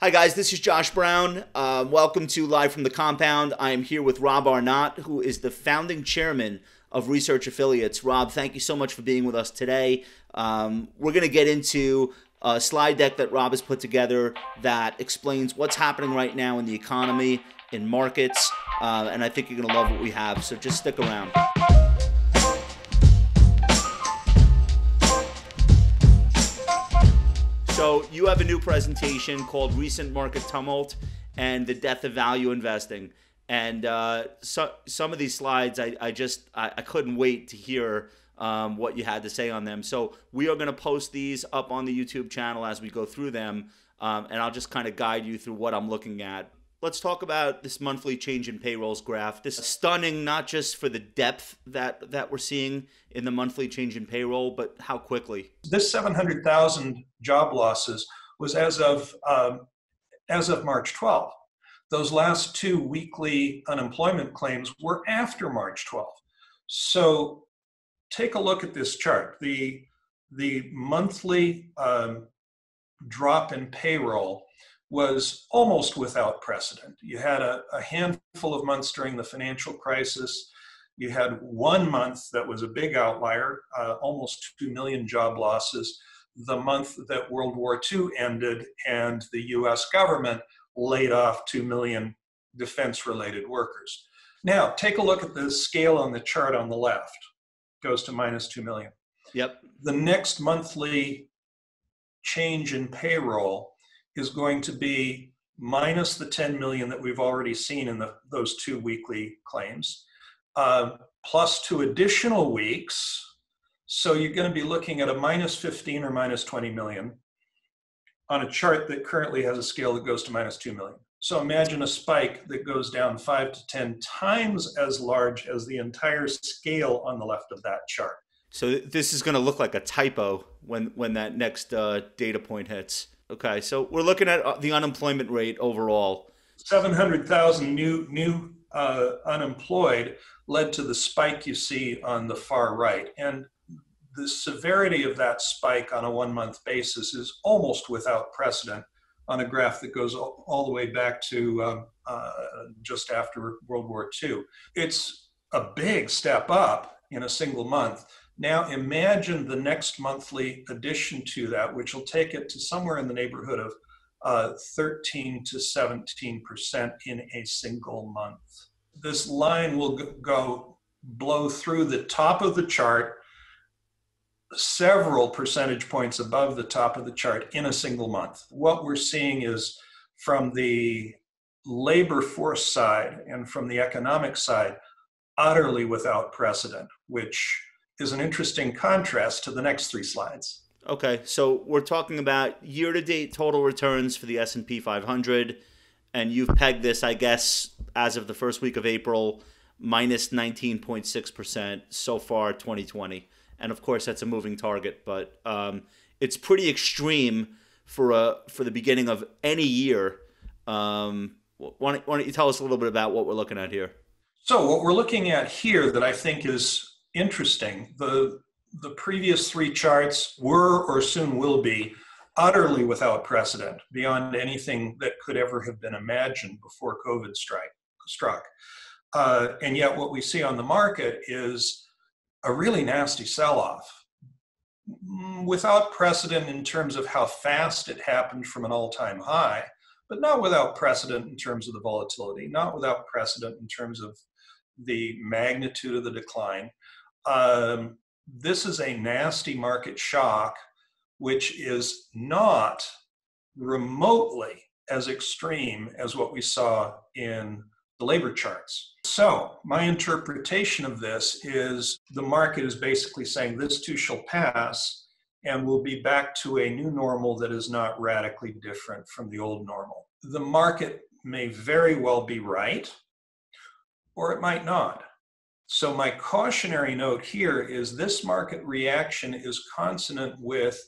Hi, guys, this is Josh Brown. Uh, welcome to Live from the Compound. I am here with Rob Arnott, who is the founding chairman of Research Affiliates. Rob, thank you so much for being with us today. Um, we're going to get into a slide deck that Rob has put together that explains what's happening right now in the economy, in markets, uh, and I think you're going to love what we have. So just stick around. So you have a new presentation called "Recent Market Tumult and the Death of Value Investing," and uh, so, some of these slides, I, I just I, I, couldn't wait to hear um, what you had to say on them. So we are going to post these up on the YouTube channel as we go through them, um, and I'll just kind of guide you through what I'm looking at let's talk about this monthly change in payrolls graph. This is stunning, not just for the depth that that we're seeing in the monthly change in payroll, but how quickly. This 700,000 job losses was as of um, as of March 12. Those last two weekly unemployment claims were after March 12. So take a look at this chart. The the monthly um, drop in payroll was almost without precedent. You had a, a, handful of months during the financial crisis. You had one month that was a big outlier, uh, almost 2 million job losses, the month that World War II ended and the US government laid off 2 million defense related workers. Now, take a look at the scale on the chart on the left, goes to minus 2 million. Yep. The next monthly change in payroll is going to be minus the 10 million that we've already seen in the, those two weekly claims, uh, plus two additional weeks. So you're going to be looking at a minus 15 or minus 20 million on a chart that currently has a scale that goes to minus 2 million. So imagine a spike that goes down 5 to 10 times as large as the entire scale on the left of that chart. So this is going to look like a typo when when that next uh, data point hits. Okay, so we're looking at uh, the unemployment rate overall. 700,000 new new uh, unemployed led to the spike you see on the far right. And the severity of that spike on a one month basis is almost without precedent on a graph that goes all, all the way back to um, uh, just after World War II. It's a big step up in a single month. Now imagine the next monthly addition to that, which will take it to somewhere in the neighborhood of uh, 13 to 17% in a single month. This line will go blow through the top of the chart, several percentage points above the top of the chart in a single month. What we're seeing is from the labor force side and from the economic side, utterly without precedent, which is an interesting contrast to the next three slides. Okay, so we're talking about year-to-date total returns for the S&P 500, and you've pegged this, I guess, as of the first week of April, minus 19.6% so far 2020. And of course, that's a moving target, but um, it's pretty extreme for a for the beginning of any year. Um, why, don't, why don't you tell us a little bit about what we're looking at here? So, what we're looking at here that I think is interesting. The, the previous three charts were or soon will be utterly without precedent beyond anything that could ever have been imagined before COVID strike, struck. Uh, and yet, what we see on the market is a really nasty sell off mm, without precedent in terms of how fast it happened from an all time high, but not without precedent in terms of the volatility, not without precedent in terms of the magnitude of the decline um, this is a nasty market shock, which is not remotely as extreme as what we saw in the labor charts. So, my interpretation of this is the market is basically saying this too shall pass, and we'll be back to a new normal that is not radically different from the old normal. The market may very well be right, or it might not. So my cautionary note here is this market reaction is consonant with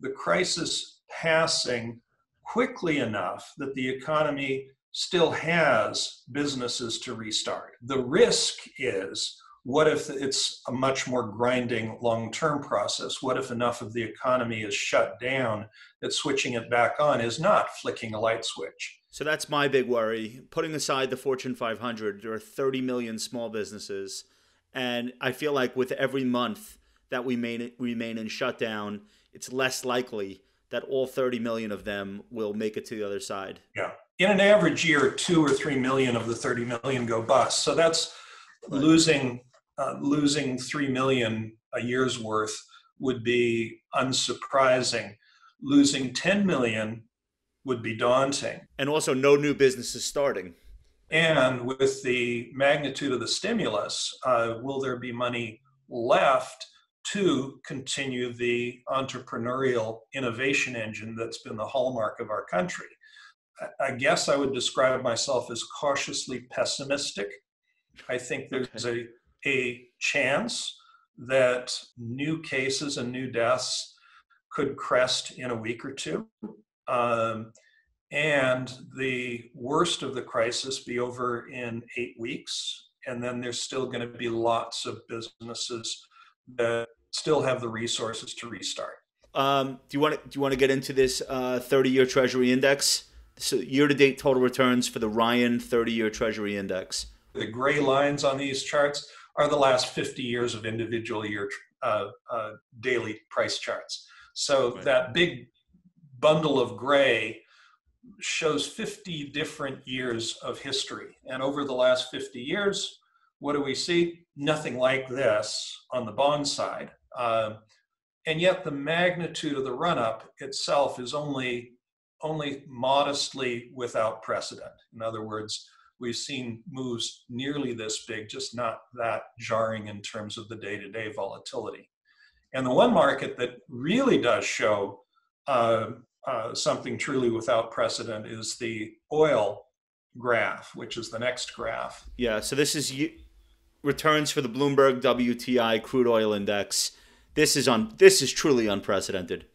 the crisis passing quickly enough that the economy still has businesses to restart. The risk is what if it's a much more grinding long term process? What if enough of the economy is shut down that switching it back on is not flicking a light switch? So that's my big worry. Putting aside the Fortune 500, there are 30 million small businesses. And I feel like with every month that we remain, remain in shutdown, it's less likely that all 30 million of them will make it to the other side. Yeah. In an average year, two or three million of the 30 million go bust. So that's losing uh, losing 3 million a year's worth would be unsurprising. Losing 10 million would be daunting. And also, no new businesses starting. And with the magnitude of the stimulus, uh, will there be money left to continue the entrepreneurial innovation engine that's been the hallmark of our country? I guess I would describe myself as cautiously pessimistic. I think there's a a chance that new cases and new deaths could crest in a week or two. Um, and the worst of the crisis be over in eight weeks. And then there's still going to be lots of businesses that still have the resources to restart. Um, do you want to, do you want to get into this 30-year uh, Treasury index? So year-to-date total returns for the Ryan 30-year Treasury index. The gray lines on these charts are the last 50 years of individual year uh, uh, daily price charts. So right. that big bundle of gray shows 50 different years of history. And over the last 50 years, what do we see? Nothing like this on the bond side. Uh, and yet the magnitude of the run up itself is only only modestly without precedent. In other words, we've seen moves nearly this big, just not that jarring in terms of the day to day volatility. And the one market that really does show uh, uh, something truly without precedent is the oil graph, which is the next graph. Yeah, so this is returns for the Bloomberg WTI crude oil index. This is on this is truly unprecedented.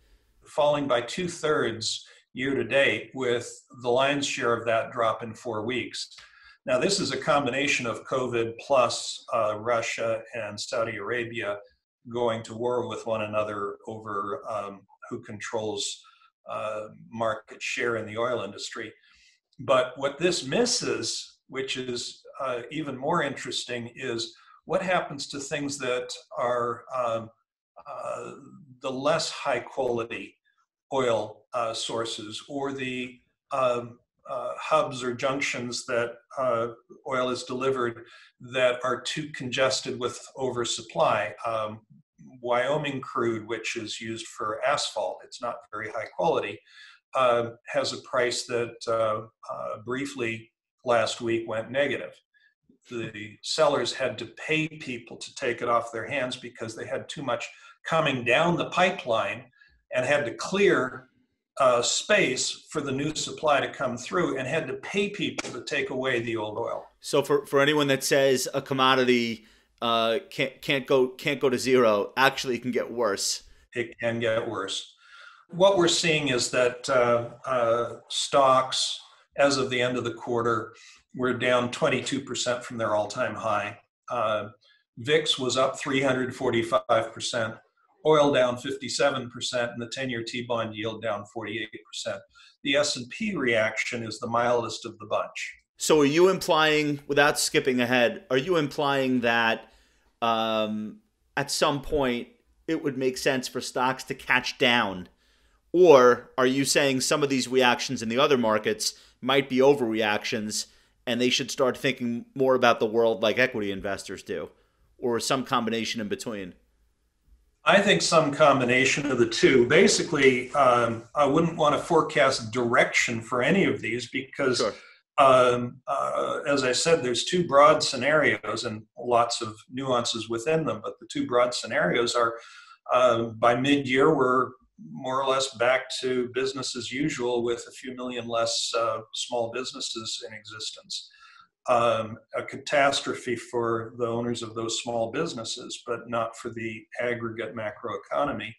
Falling by two thirds year to date, with the lion's share of that drop in four weeks. Now, this is a combination of COVID plus uh, Russia and Saudi Arabia going to war with one another over um, who controls uh, market share in the oil industry. But what this misses, which is uh, even more interesting, is what happens to things that are um, uh, the less high quality oil uh, sources or the um, uh, hubs or junctions that uh, oil is delivered that are too congested with oversupply. Um, Wyoming crude, which is used for asphalt, it's not very high quality, uh, has a price that uh, uh, briefly last week went negative. The sellers had to pay people to take it off their hands because they had too much coming down the pipeline and had to clear uh, space for the new supply to come through and had to pay people to take away the old oil. So for, for anyone that says a commodity uh, can't can't go can't go to zero, actually it can get worse. It can get worse. What we're seeing is that uh, uh stocks, as of the end of the quarter, were down 22% from their all-time high. Uh, VIX was up 345 percent oil down 57% and the 10-year T-bond yield down 48%. The S&P reaction is the mildest of the bunch. So are you implying, without skipping ahead, are you implying that um, at some point it would make sense for stocks to catch down? Or are you saying some of these reactions in the other markets might be overreactions and they should start thinking more about the world like equity investors do? Or some combination in between? I think some combination of the two. Basically, um, I wouldn't want to forecast direction for any of these because, sure. um, uh, as I said, there's two broad scenarios and lots of nuances within them. But the two broad scenarios are uh, by mid year, we're more or less back to business as usual with a few million less uh, small businesses in existence um, a catastrophe for the owners of those small businesses, but not for the aggregate macroeconomy.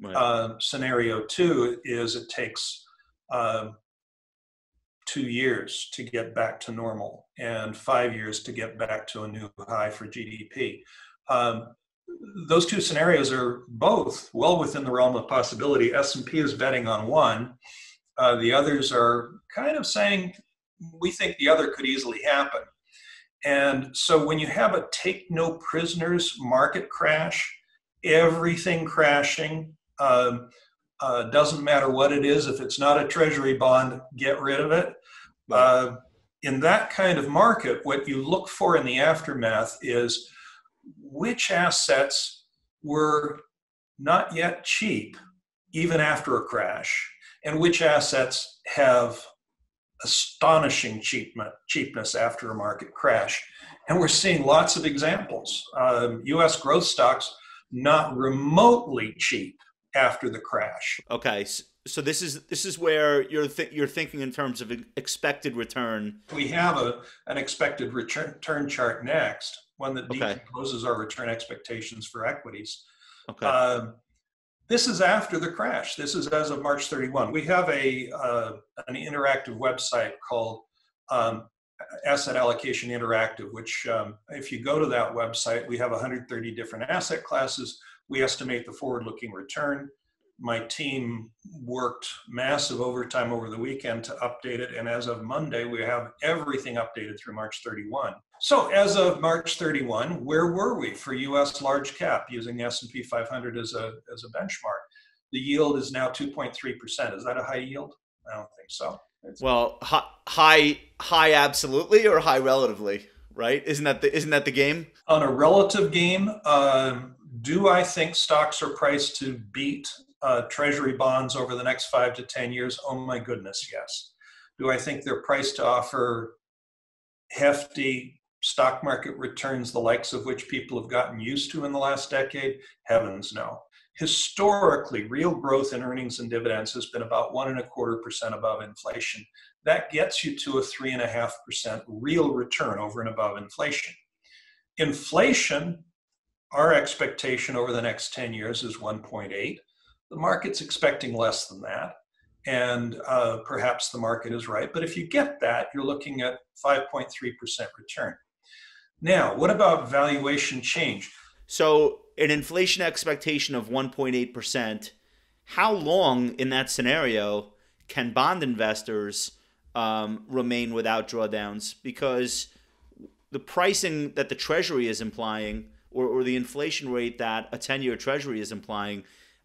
Right. Uh, scenario two is it takes uh, two years to get back to normal and five years to get back to a new high for GDP. Um, those two scenarios are both well within the realm of possibility. S&P is betting on one. Uh, the others are kind of saying we think the other could easily happen. And so when you have a take no prisoners market crash, everything crashing, um, uh, doesn't matter what it is. If it's not a treasury bond, get rid of it. Uh, in that kind of market, what you look for in the aftermath is which assets were not yet cheap, even after a crash, and which assets have astonishing cheapness after a market crash. And we're seeing lots of examples. Um, US growth stocks not remotely cheap after the crash. Okay, so this is this is where you're th- you're thinking in terms of expected return. We have a an expected return, return chart next, one that okay. decomposes our return expectations for equities. Okay. Um, this is after the crash. This is as of March 31. We have a uh, an interactive website called um, Asset Allocation Interactive, which um, if you go to that website, we have 130 different asset classes. We estimate the forward-looking return my team worked massive overtime over the weekend to update it and as of monday we have everything updated through march 31 so as of march 31 where were we for us large cap using the s&p 500 as a, as a benchmark? The yield is now 2.3% is that a high yield? I don't think so. It's well high high absolutely or high relatively right? Isn't that the isn't that the game? On a relative game um, do I think stocks are priced to beat uh, treasury bonds over the next five to 10 years? Oh my goodness, yes. Do I think they're priced to offer hefty stock market returns, the likes of which people have gotten used to in the last decade? Heavens no. Historically, real growth in earnings and dividends has been about one and a quarter percent above inflation. That gets you to a three and a half percent real return over and above inflation. Inflation, our expectation over the next 10 years is 1.8. The market's expecting less than that, and uh, perhaps the market is right. But if you get that, you're looking at 5.3% return. Now, what about valuation change? So, an inflation expectation of 1.8%, how long in that scenario can bond investors um, remain without drawdowns? Because the pricing that the Treasury is implying, or, or the inflation rate that a 10 year Treasury is implying,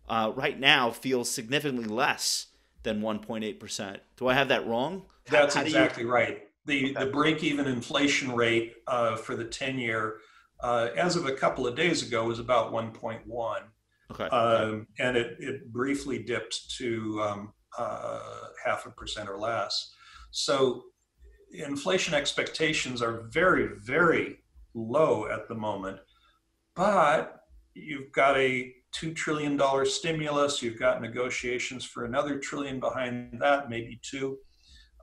uh, right now feels significantly less than 1.8%. Do I have that wrong? That's How exactly you... right. The, okay. the break even inflation rate uh, for the 10 year, uh, as of a couple of days ago, was about 1.1. Okay. Um, and it, it briefly dipped to um, uh, half a percent or less. So inflation expectations are very, very low at the moment. But you've got a $2 trillion stimulus. You've got negotiations for another trillion behind that, maybe two.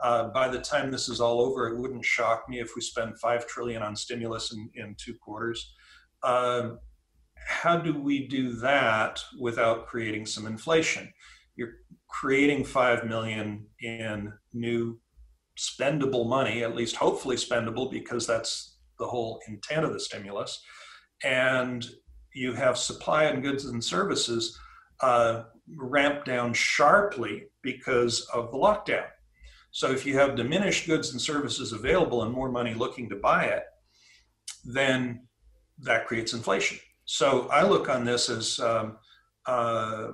Uh, by the time this is all over, it wouldn't shock me if we spend five trillion on stimulus in, in two quarters. Uh, how do we do that without creating some inflation? You're creating five million in new spendable money, at least hopefully spendable, because that's the whole intent of the stimulus. And you have supply and goods and services uh, ramp down sharply because of the lockdown. So if you have diminished goods and services available and more money looking to buy it, then that creates inflation. So I look on this as um, uh,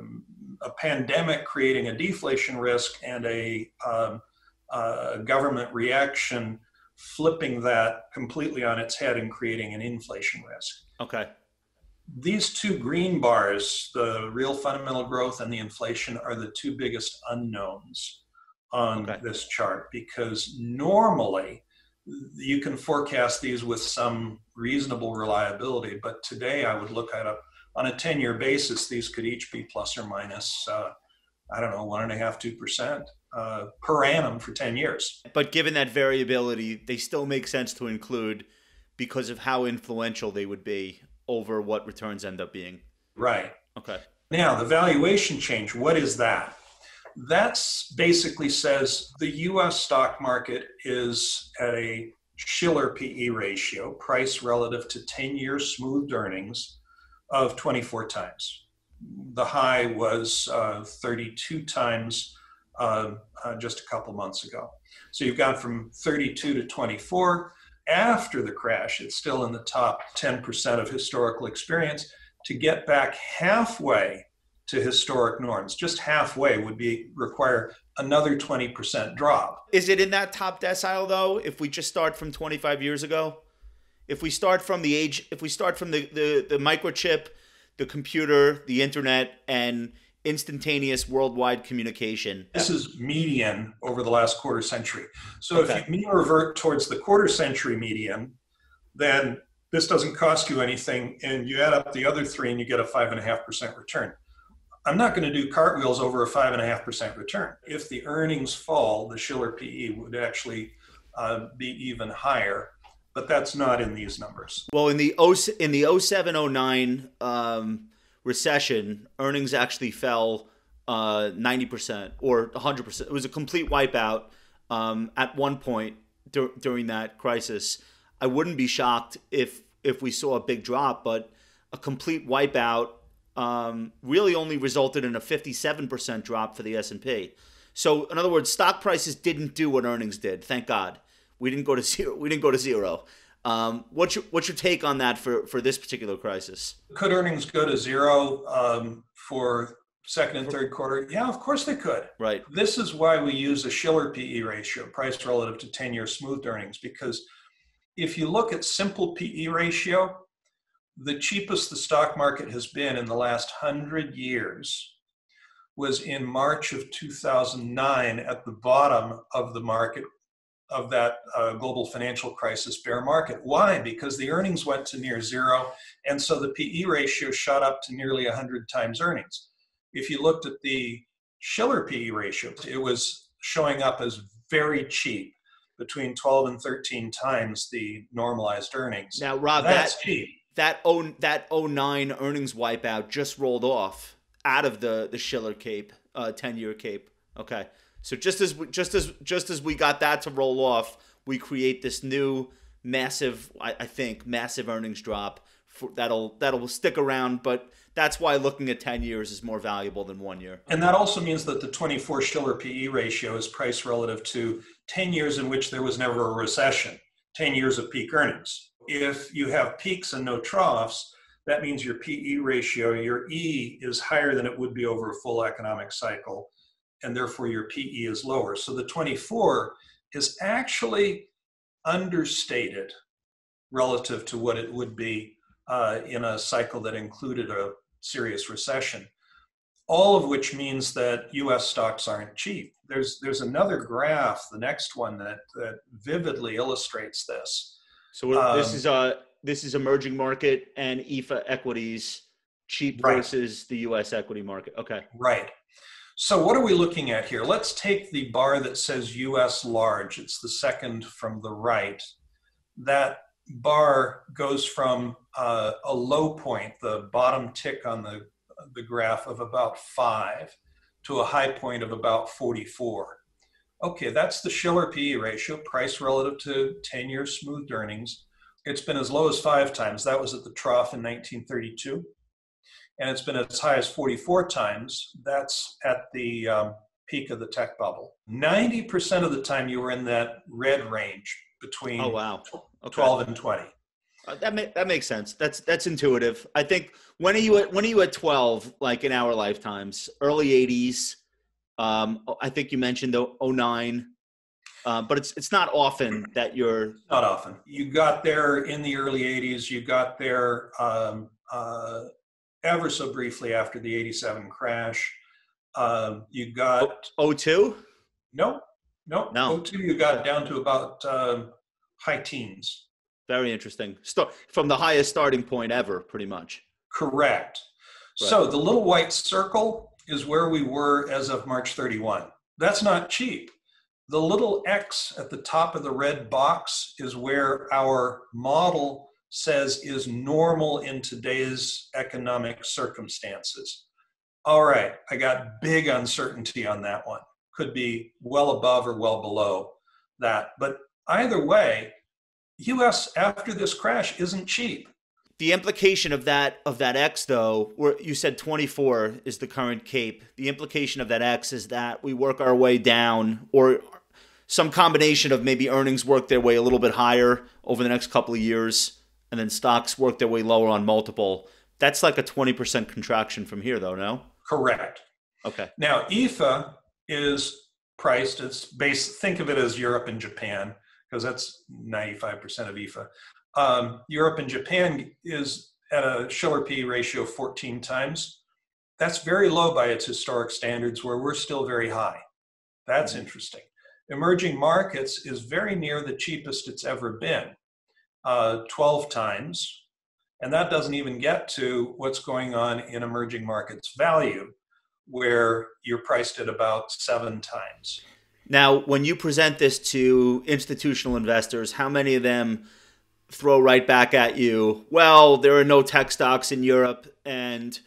a pandemic creating a deflation risk and a, um, a government reaction flipping that completely on its head and creating an inflation risk. Okay these two green bars, the real fundamental growth and the inflation, are the two biggest unknowns on okay. this chart because normally you can forecast these with some reasonable reliability. But today I would look at a on a 10 year basis, these could each be plus or minus, uh, I don't know, one and a half, two percent. Uh, per annum for 10 years. But given that variability, they still make sense to include because of how influential they would be over what returns end up being. Right. Okay. Now, the valuation change, what is that? That basically says the US stock market is at a Shiller PE ratio, price relative to 10 year smoothed earnings, of 24 times. The high was uh, 32 times uh, uh, just a couple months ago. So you've gone from 32 to 24. After the crash, it's still in the top 10% of historical experience. To get back halfway to historic norms, just halfway would be require another 20% drop. Is it in that top decile though? If we just start from 25 years ago, if we start from the age, if we start from the the, the microchip, the computer, the internet, and instantaneous worldwide communication. This is median over the last quarter century. So okay. if you mean revert towards the quarter century median, then this doesn't cost you anything, and you add up the other three, and you get a five and a half percent return. I'm not going to do cartwheels over a five and a half percent return. If the earnings fall, the Shiller PE would actually uh, be even higher, but that's not in these numbers. Well, in the 0, in the 0709 um, recession, earnings actually fell uh, 90% or 100%. It was a complete wipeout um, at one point dur- during that crisis. I wouldn't be shocked if if we saw a big drop, but a complete wipeout um, really only resulted in a 57% drop for the S&P. So in other words, stock prices didn't do what earnings did. Thank God. We didn't go to zero. We didn't go to zero. Um, what's your what's your take on that for for this particular crisis? Could earnings go to zero um, for second and third quarter? Yeah, of course they could. Right. This is why we use a Shiller PE ratio, price relative to 10 year smoothed earnings, because if you look at simple PE ratio, the cheapest the stock market has been in the last hundred years was in March of 2009 at the bottom of the market of that uh, global financial crisis bear market. Why? Because the earnings went to near zero, and so the PE ratio shot up to nearly 100 times earnings. If you looked at the Shiller PE ratio, it was showing up as very cheap, between 12 and 13 times the normalized earnings. Now, Rob, that's that, cheap that oh that 09 earnings wipeout just rolled off out of the the Shiller Cape, uh, 10 year Cape. Okay, so just as we, just as just as we got that to roll off, we create this new massive, I, I think, massive earnings drop for, that'll that'll stick around, but. That's why looking at 10 years is more valuable than one year. And that also means that the 24 Shiller PE ratio is priced relative to 10 years in which there was never a recession, 10 years of peak earnings if you have peaks and no troughs, that means your PE ratio, your E is higher than it would be over a full economic cycle, and therefore your PE is lower. So the 24 is actually understated relative to what it would be uh, in a cycle that included a serious recession. All of which means that U.S. stocks aren't cheap. There's there's another graph, the next one that that vividly illustrates this. So um, this is a this is emerging market and EFA equities cheap right. versus the U.S. equity market. Okay. Right. So what are we looking at here? Let's take the bar that says U.S. large. It's the second from the right. That bar goes from uh, a low point, the bottom tick on the the graph of about five, to a high point of about 44. Okay, that's the Shiller PE ratio, price relative to 10 year smoothed earnings. It's been as low as five times. That was at the trough in 1932. And it's been as high as 44 times. That's at the um, peak of the tech bubble. 90% of the time you were in that red range between oh, wow. Okay. 12 and 20. Uh, that make, that makes sense. That's that's intuitive. I think when are you at when are you at 12 like in our lifetimes? Early 80s, um, I think you mentioned the 09, uh, but it's it's not often that you're not often. You got there in the early 80s. You got there um, uh, ever so briefly after the 87 crash. Um, you got O- 02? No, no, no. 02 you got down to about uh, high teens. Very interesting. Start from the highest starting point ever, pretty much. Correct. Right. So the little white circle is where we were as of March 31. That's not cheap. The little X at the top of the red box is where our model says is normal in today's economic circumstances. All right, I got big uncertainty on that one. Could be well above or well below that. But either way, US after this crash isn't cheap. The implication of that of that X though, where you said 24 is the current cape. The implication of that X is that we work our way down or some combination of maybe earnings work their way a little bit higher over the next couple of years and then stocks work their way lower on multiple. That's like a 20% contraction from here though, no? Correct. Okay. Now, EFA is priced, it's based, think of it as Europe and Japan, because that's 95% of EFA. Um, Europe and Japan is at a Shiller P ratio of 14 times. That's very low by its historic standards, where we're still very high. That's mm-hmm. interesting. Emerging markets is very near the cheapest it's ever been, uh, 12 times. And that doesn't even get to what's going on in emerging markets value, where you're priced at about seven times. Now, when you present this to institutional investors, how many of them throw right back at you, well, there are no tech stocks in Europe, and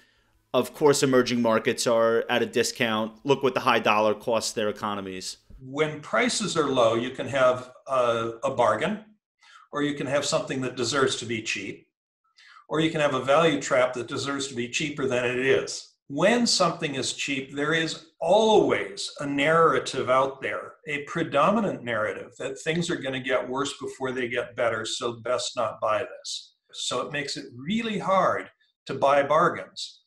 of course, emerging markets are at a discount. Look what the high dollar costs their economies. When prices are low, you can have a, a bargain, or you can have something that deserves to be cheap, or you can have a value trap that deserves to be cheaper than it is when something is cheap, there is always a narrative out there, a predominant narrative that things are going to get worse before they get better, so best not buy this. So it makes it really hard to buy bargains.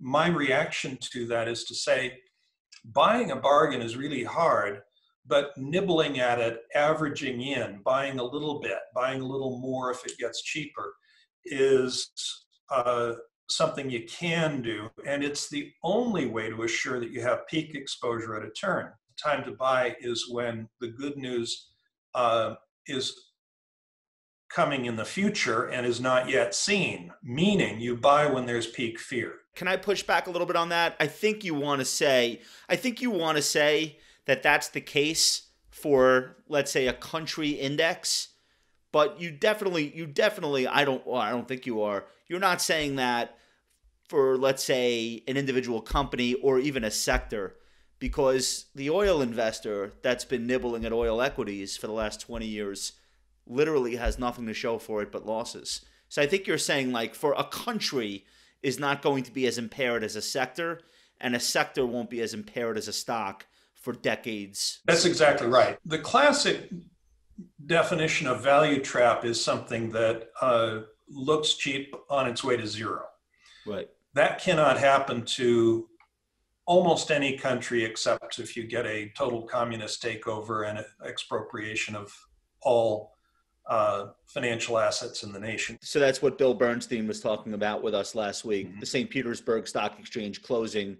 My reaction to that is to say, buying a bargain is really hard, but nibbling at it, averaging in, buying a little bit, buying a little more if it gets cheaper, is uh, something you can do, and it's the only way to assure that you have peak exposure at a turn. The time to buy is when the good news uh, is coming in the future and is not yet seen, meaning you buy when there's peak fear. Can I push back a little bit on that? I think you want to say, I think you want to say that that's the case for, let's say, a country index. But you definitely you definitely i don't well, i don't think you are. You're not saying that for let's say an individual company or even a sector because the oil investor that's been nibbling at oil equities for the last 20 years literally has nothing to show for it but losses. So i think you're saying like for a country is not going to be as impaired as a sector and a sector won't be as impaired as a stock for decades that's exactly right the classic definition of value trap is something that uh, looks cheap on its way to zero. Right. That cannot happen to almost any country except if you get a total communist takeover and expropriation of all uh, financial assets in the nation. So that's what Bill Bernstein was talking about with us last week. Mm-hmm. The St. Petersburg Stock Exchange closing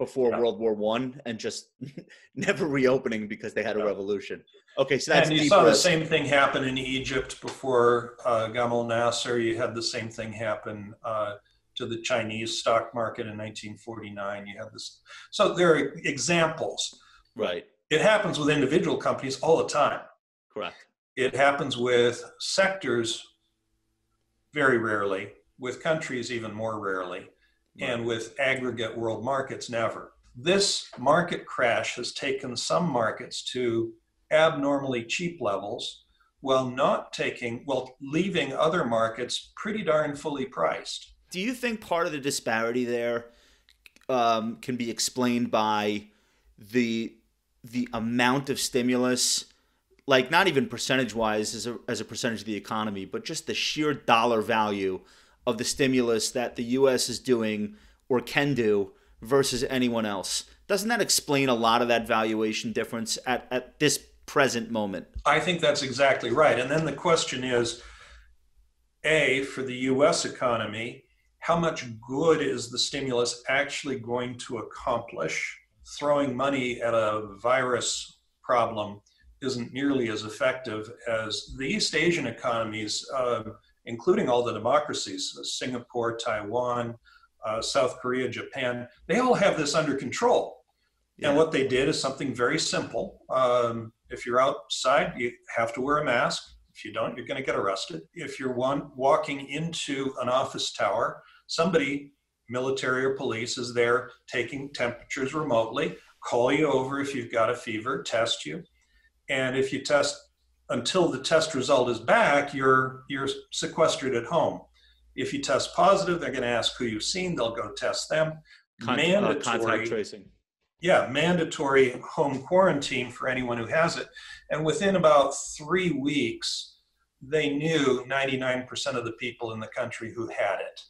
before yeah. World War One and just never reopening because they had a revolution. Okay, so that's and you saw the same thing happen in Egypt before uh, Gamal Nasser. You had the same thing happen uh, to the Chinese stock market in 1949. You had this, so there are examples. Right. It happens with individual companies all the time. Correct. It happens with sectors very rarely, with countries even more rarely and with aggregate world markets, never. This market crash has taken some markets to abnormally cheap levels while not taking, while leaving other markets pretty darn fully priced. Do you think part of the disparity there um, can be explained by the the amount of stimulus, like not even percentage wise as a, as a percentage of the economy, but just the sheer dollar value of the stimulus that the U.S. is doing or can do versus anyone else. Doesn't that explain a lot of that valuation difference at, at this present moment? I think that's exactly right. And then the question is A, for the US economy, how much good is the stimulus actually going to accomplish? Throwing money at a virus problem isn't nearly as effective as the East Asian economies. Uh, including all the democracies, uh, Singapore, Taiwan, uh, South Korea, Japan, they all have this under control. Yeah. And what they did is something very simple. Um, if you're outside, you have to wear a mask. If you don't, you're going to get arrested. If you're one walking into an office tower, somebody military or police is there taking temperatures remotely, call you over if you've got a fever, test you. And if you test until the test result is back, you're you're sequestered at home. If you test positive, they're going to ask who you've seen. They'll go test them. Con- mandatory uh, contact tracing. Yeah, mandatory home quarantine for anyone who has it. And within about three weeks, they knew 99% of the people in the country who had it.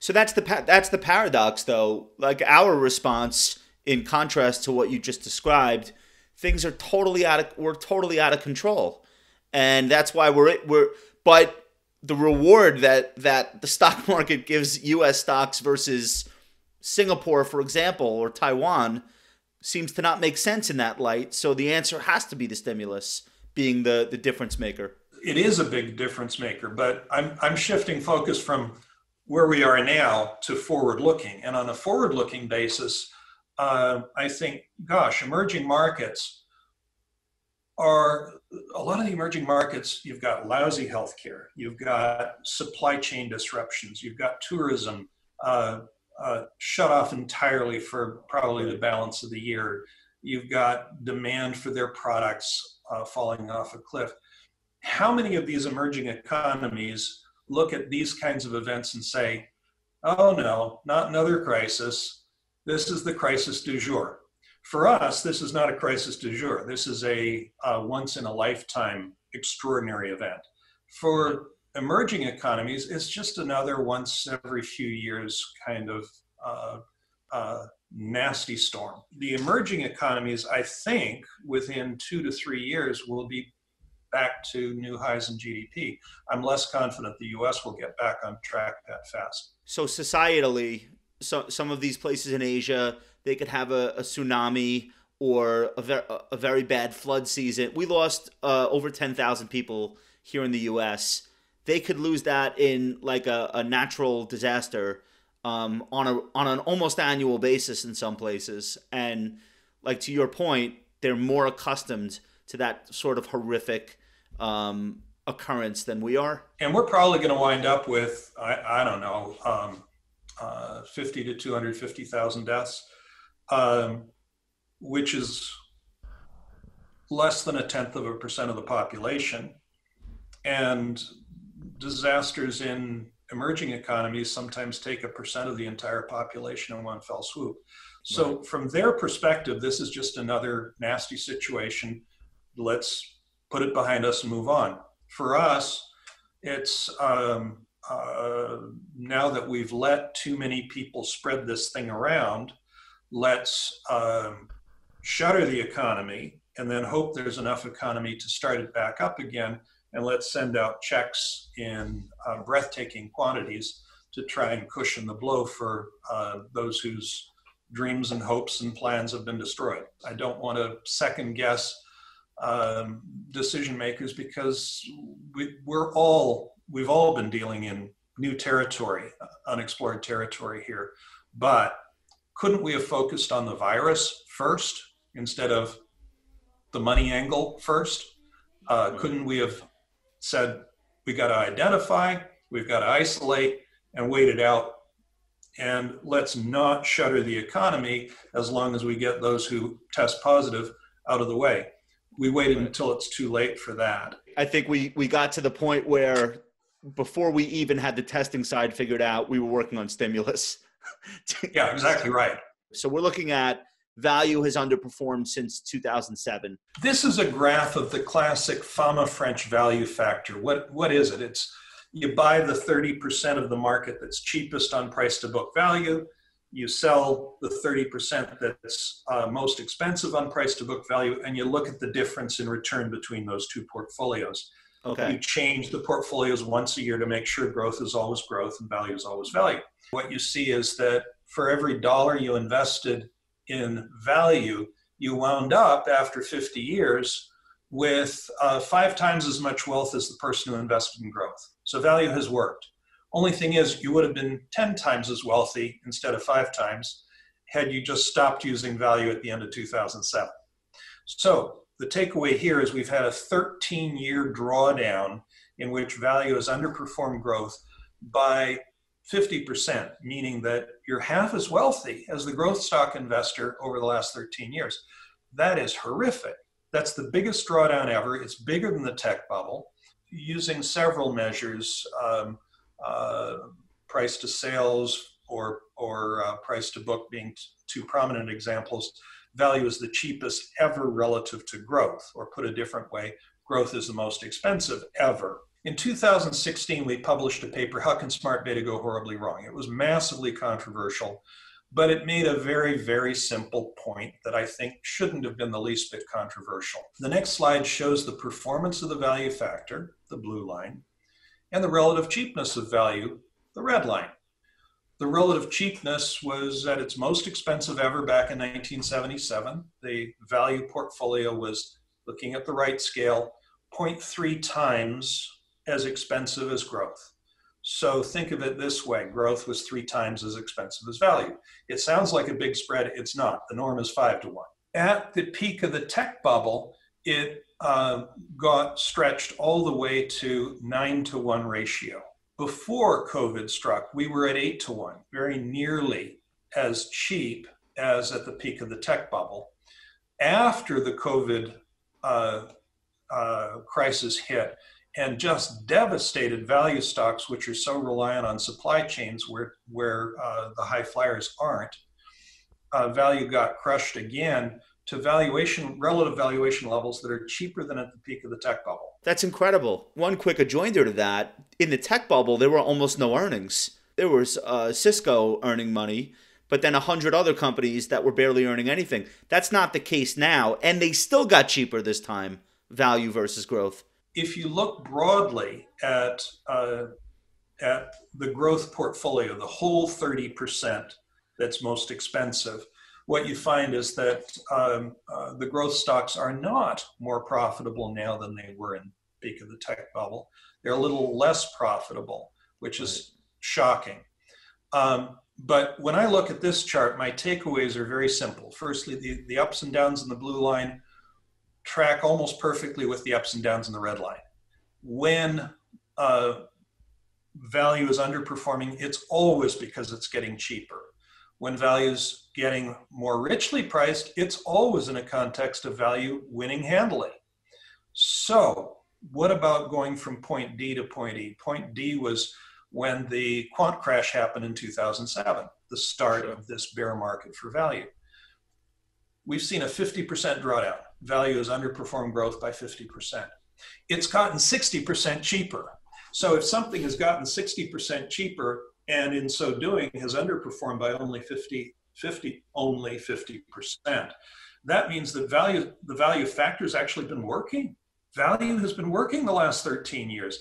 So that's the that's the paradox, though. Like our response, in contrast to what you just described, things are totally out of we're totally out of control, and that's why we're we're. But the reward that that the stock market gives U.S. stocks versus Singapore, for example, or Taiwan, seems to not make sense in that light. So the answer has to be the stimulus being the the difference maker. It is a big difference maker, but I'm I'm shifting focus from where we are now to forward looking. And on a forward looking basis, uh, I think, gosh, emerging markets are a lot of the emerging markets. You've got lousy healthcare, you've got supply chain disruptions, you've got tourism uh, uh, shut off entirely for probably the balance of the year. You've got demand for their products uh, falling off a cliff. How many of these emerging economies? look at these kinds of events and say, oh no, not another crisis. This is the crisis du jour. For us, this is not a crisis du jour. This is a, a once in a lifetime extraordinary event. For emerging economies, it's just another once every few years kind of uh, uh, nasty storm. The emerging economies, I think, within two to three years will be back to new highs in GDP. I'm less confident the US will get back on track that fast. So, societally, so, some of these places in Asia, they could have a, a tsunami or a, ver- a very bad flood season. We lost uh, over 10,000 people here in the US. They could lose that in like a, a natural disaster um, on a on an almost annual basis in some places. And like to your point, they're more accustomed to that sort of horrific um, occurrence than we are. And we're probably going to wind up with, I, I don't know, um, uh, 50 to 250,000 deaths, um, which is less than a tenth of a percent of the population. And disasters in emerging economies sometimes take a percent of the entire population in one fell swoop. So, right. from their perspective, this is just another nasty situation let's put it behind us and move on. For us, it's um, uh, now that we've let too many people spread this thing around, let's um, shutter the economy and then hope there's enough economy to start it back up again. And let's send out checks in uh, breathtaking quantities to try and cushion the blow for uh, those whose dreams and hopes and plans have been destroyed. I don't want to second guess um, decision makers because we, we're all we've all been dealing in new territory, unexplored territory here. But couldn't we have focused on the virus first instead of the money angle first? Uh, couldn't we have said we got to identify, we've got to isolate, and wait it out? And let's not shutter the economy as long as we get those who test positive out of the way we waited right. until it's too late for that. I think we we got to the point where before we even had the testing side figured out, we were working on stimulus. yeah, exactly right. So we're looking at value has underperformed since 2007. This is a graph of the classic Fama French value factor. What what is it? It's you buy the 30% of the market that's cheapest on price to book value you sell the 30% that's uh, most expensive on price to book value, and you look at the difference in return between those two portfolios. Okay. You change the portfolios once a year to make sure growth is always growth and value is always value. What you see is that for every dollar you invested in value, you wound up after 50 years with uh, five times as much wealth as the person who invested in growth. So value has worked. Only thing is, you would have been 10 times as wealthy instead of five times had you just stopped using value at the end of 2007. So the takeaway here is we've had a 13 year drawdown in which value has underperformed growth by 50%, meaning that you're half as wealthy as the growth stock investor over the last 13 years. That is horrific. That's the biggest drawdown ever. It's bigger than the tech bubble. Using several measures, um, uh, price to sales or, or uh, price to book being t- two prominent examples, value is the cheapest ever relative to growth. Or put a different way, growth is the most expensive ever. In 2016, we published a paper, How Can Smart Beta Go Horribly Wrong? It was massively controversial, but it made a very, very simple point that I think shouldn't have been the least bit controversial. The next slide shows the performance of the value factor, the blue line, and the relative cheapness of value, the red line. The relative cheapness was at its most expensive ever back in 1977. The value portfolio was, looking at the right scale, 0.3 times as expensive as growth. So think of it this way growth was three times as expensive as value. It sounds like a big spread, it's not. The norm is five to one. At the peak of the tech bubble, it uh, got stretched all the way to nine to one ratio. Before COVID struck, we were at eight to one, very nearly as cheap as at the peak of the tech bubble. After the COVID uh, uh, crisis hit, and just devastated value stocks, which are so reliant on supply chains where, where uh, the high flyers aren't. Uh, value got crushed again to valuation, relative valuation levels that are cheaper than at the peak of the tech bubble. That's incredible. One quick adjoinder to that in the tech bubble, there were almost no earnings. There was uh, Cisco earning money, but then a hundred other companies that were barely earning anything. That's not the case now, and they still got cheaper this time, value versus growth if you look broadly at uh, at the growth portfolio, the whole 30% that's most expensive, what you find is that um, uh, the growth stocks are not more profitable now than they were in the peak of the tech bubble. They're a little less profitable, which is right. shocking. Um, but when I look at this chart, my takeaways are very simple. Firstly, the, the ups and downs in the blue line track almost perfectly with the ups and downs in the red line. When uh, value is underperforming, it's always because it's getting cheaper. When value is getting more richly priced, it's always in a context of value winning handily. So, what about going from point D to point E? Point D was when the quant crash happened in 2007, the start of this bear market for value. We've seen a 50% drawdown value has underperformed growth by 50%. It's gotten 60% cheaper. So if something has gotten 60% cheaper and in so doing has underperformed by only 50, 50 only 50%, that means that value the value factor has actually been working. Value has been working the last 13 years.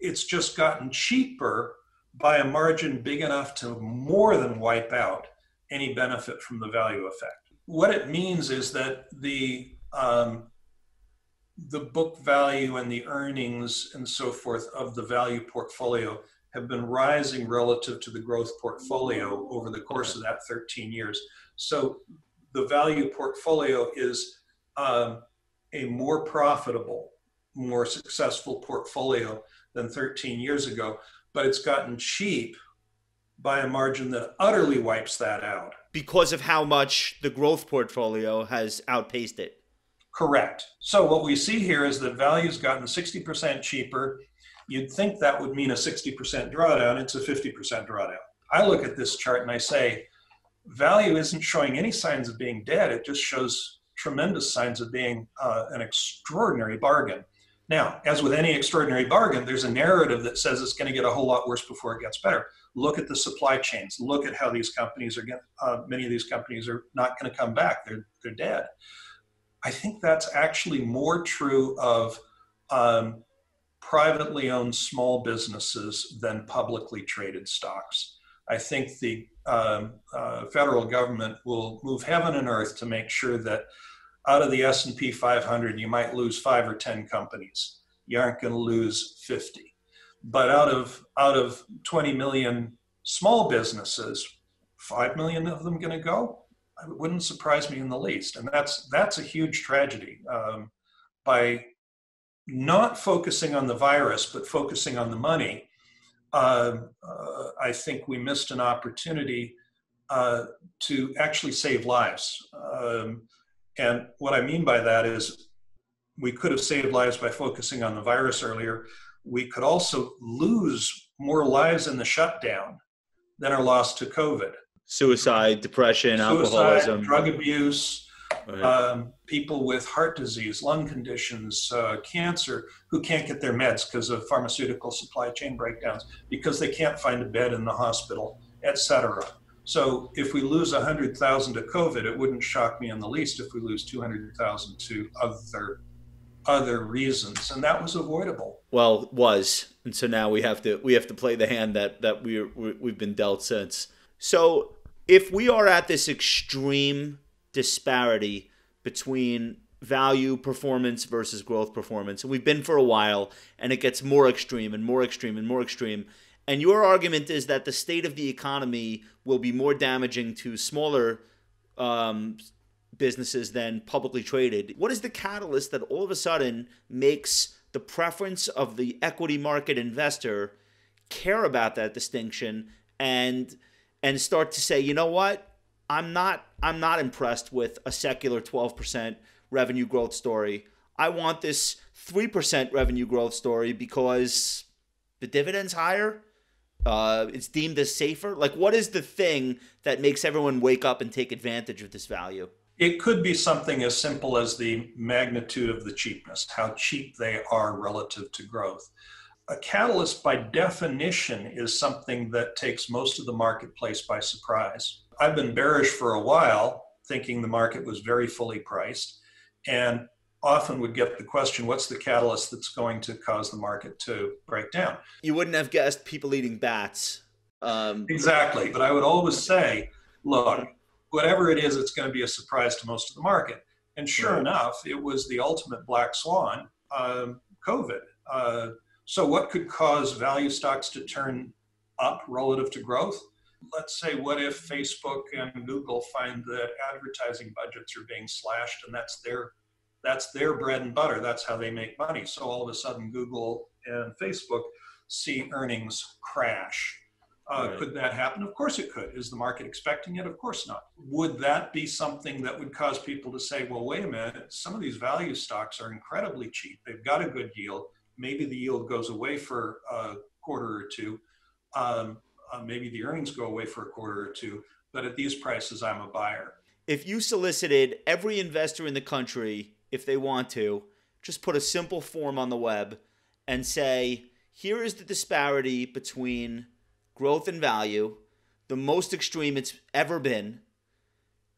It's just gotten cheaper by a margin big enough to more than wipe out any benefit from the value effect what it means is that the um, the book value and the earnings and so forth of the value portfolio have been rising relative to the growth portfolio over the course of that 13 years. So the value portfolio is um, a more profitable, more successful portfolio than 13 years ago, but it's gotten cheap by a margin that utterly wipes that out. Because of how much the growth portfolio has outpaced it. Correct. So what we see here is that value's gotten 60% cheaper. You'd think that would mean a 60% drawdown. It's a 50% drawdown. I look at this chart and I say, value isn't showing any signs of being dead. It just shows tremendous signs of being uh, an extraordinary bargain. Now, as with any extraordinary bargain, there's a narrative that says it's going to get a whole lot worse before it gets better. Look at the supply chains. Look at how these companies are getting, uh, many of these companies are not going to come back. They're, they're dead. I think that's actually more true of um, privately owned small businesses than publicly traded stocks. I think the um, uh, federal government will move heaven and earth to make sure that out of the S&P 500, you might lose five or 10 companies. You aren't going to lose 50 but out of out of 20 million small businesses 5 million of them going to go it wouldn't surprise me in the least and that's that's a huge tragedy um, by not focusing on the virus but focusing on the money uh, uh, I think we missed an opportunity uh, to actually save lives. Um, and what I mean by that is we could have saved lives by focusing on the virus earlier. We could also lose more lives in the shutdown than are lost to COVID. Suicide, depression, Suicide, alcoholism, drug abuse, Right. um, people with heart disease, lung conditions, uh, cancer, who can't get their meds because of pharmaceutical supply chain breakdowns, because they can't find a bed in the hospital, etc. So if we lose 100,000 to COVID, it wouldn't shock me in the least if we lose 200,000 to other other reasons, and that was avoidable. well was and so now we have to we have to play the hand that that we we we've been dealt since so if we are at this extreme disparity between value performance versus growth performance and we've been for a while and it gets more extreme and more extreme and more extreme and your argument is that the state of the economy will be more damaging to smaller um, businesses than publicly traded. What is the catalyst that all of a sudden makes the preference of the equity market investor care about that distinction and and start to say, you know what? I'm not I'm not impressed with a secular 12% revenue growth story. I want this 3% revenue growth story because the dividend's higher. Uh, it's deemed as safer. Like, what is the thing that makes everyone wake up and take advantage of this value? It could be something as simple as the magnitude of the cheapness, how cheap they are relative to growth. A catalyst, by definition, is something that takes most of the marketplace by surprise. I've been bearish for a while, thinking the market was very fully priced, and often would get the question what's the catalyst that's going to cause the market to break down? You wouldn't have guessed people eating bats. Um, Exactly. But I would always say, look, whatever it is, it's going to be a surprise to most of the market. And sure Right. enough, it was the ultimate black swan, um, COVID. Uh, so, what could cause value stocks to turn up relative to growth? Let's say, what if Facebook and Google find that advertising budgets are being slashed, and that's their that's their bread and butter. That's how they make money. So all of a sudden, Google and Facebook see earnings crash. Uh, Right. Could that happen? Of course it could. Is the market expecting it? Of course not. Would that be something that would cause people to say, well, wait a minute, some of these value stocks are incredibly cheap. They've got a good yield. Maybe the yield goes away for a quarter or two. Um, uh, maybe the earnings go away for a quarter or two. But at these prices, I'm a buyer. if you solicited every investor in the country, if they want to, just put a simple form on the web and say, here is the disparity between growth and value, the most extreme it's ever been.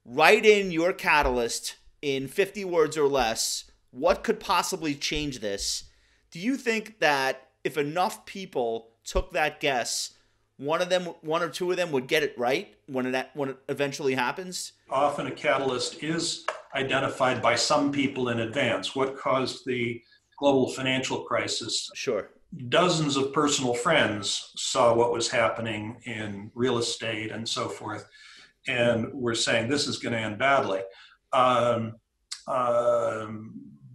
Write in your catalyst in 50 words or less. What could possibly change this? Do you think that if enough people took that guess, one of them, one or two of them would get it right when it when it eventually happens? often a catalyst is identified by some people in advance. What caused the global financial crisis? Sure. Dozens of personal friends saw what was happening in real estate and so forth, and were saying this is going to end badly. Um, um,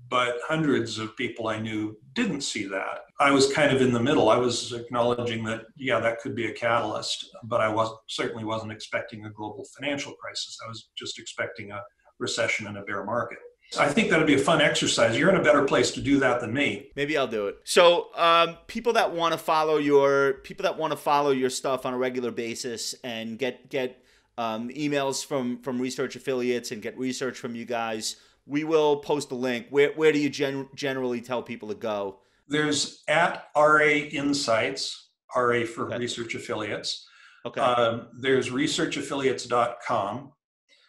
but hundreds of people I knew didn't see that. I was kind of in the middle. I was acknowledging that, yeah, that could be a catalyst, but I was certainly wasn't expecting a global financial crisis. I was just expecting a recession and a bear market. I think that'd be a fun exercise. You're in a better place to do that than me. Maybe I'll do it. So, um, people that want to follow your people that want to follow your stuff on a regular basis and get get um, emails from from research affiliates and get research from you guys, we will post a link. Where where do you gen- generally tell people to go? There's at RA Insights, RA for Okay. research affiliates. Okay. Um, there's researchaffiliates.com.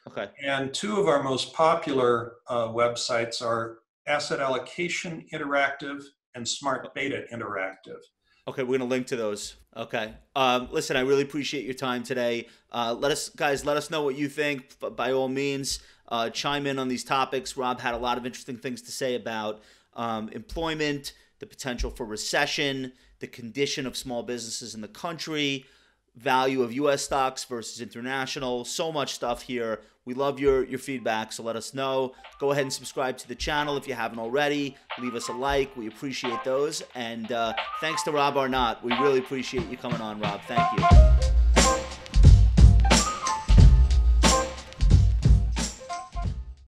okay. And two of our most popular uh, websites are Asset Allocation Interactive and Smart Beta Interactive. Okay, we're gonna link to those. Okay. Um, listen, I really appreciate your time today. Uh, let us, guys, let us know what you think. By all means, uh, chime in on these topics. Rob had a lot of interesting things to say about um, employment, the potential for recession, the condition of small businesses in the country, value of U.S. stocks versus international. So much stuff here. We love your your feedback, so let us know. Go ahead and subscribe to the channel if you haven't already. Leave us a like. We appreciate those. And uh, thanks to Rob Arnott. We really appreciate you coming on, Rob. Thank you.